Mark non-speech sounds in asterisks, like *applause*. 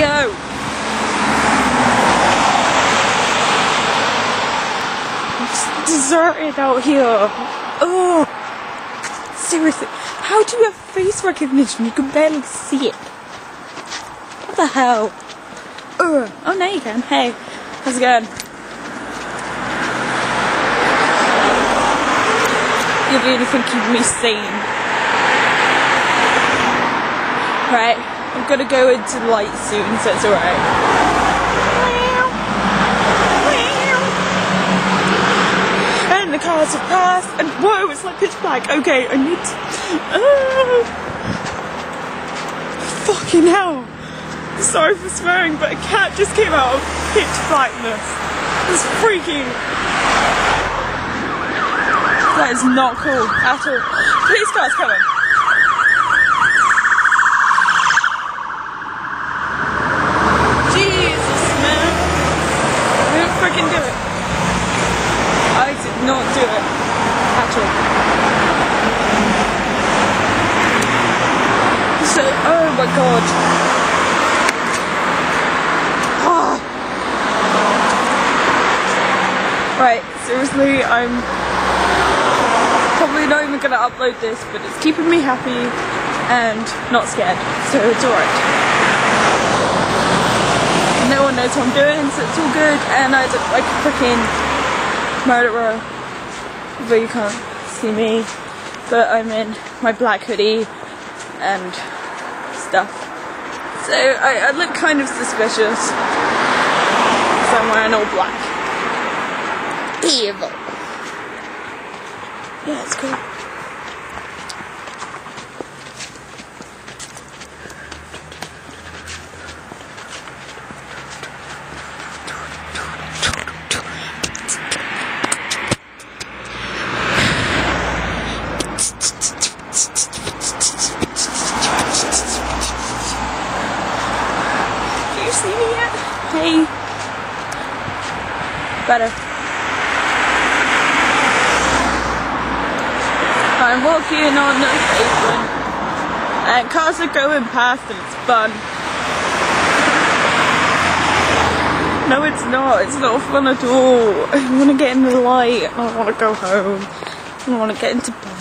go. It's deserted out here. Oh, seriously, how do you have face recognition? You can barely see it. What the hell? Ugh. Oh, now you can. Hey, how's it going? You're the only thing keeping me sane. Right, I'm gonna go into the light soon, so it's alright. And the cars have passed, and whoa, it's like pitch black. Okay, I need to. Ah. fucking hell. Sorry for swearing, but a cat just came out of pitch blackness. It's freaking. That is not cool at all. Police car's coming. Jesus, man. I didn't freaking do it. I did not do it. At all. So, oh my god. Ah. Right, seriously, I'm probably not even gonna upload this, but it's keeping me happy and not scared, so it's alright. No one knows what I'm doing, so it's all good, and I look like a freaking murderer. But you can't see me, but I'm in my black hoodie and stuff. So I, I look kind of suspicious. So I'm wearing all black. Evil. Yeah, it's cool. Hey. Better. I'm walking on the pavement and cars are going past and it's fun. No, it's not. It's not fun at all. *laughs* I want to get in the light. I want to go home. I want to get into bed.